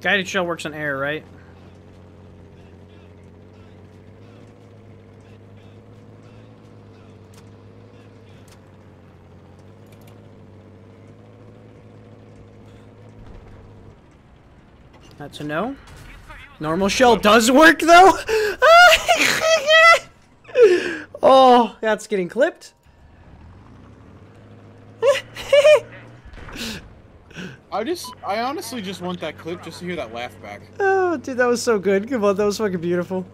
Guided shell works on air, right? That's a no. Normal shell does work though. oh, that's getting clipped. I just, I honestly just want that clip just to hear that laugh back. Oh, dude, that was so good. Come on, that was fucking beautiful.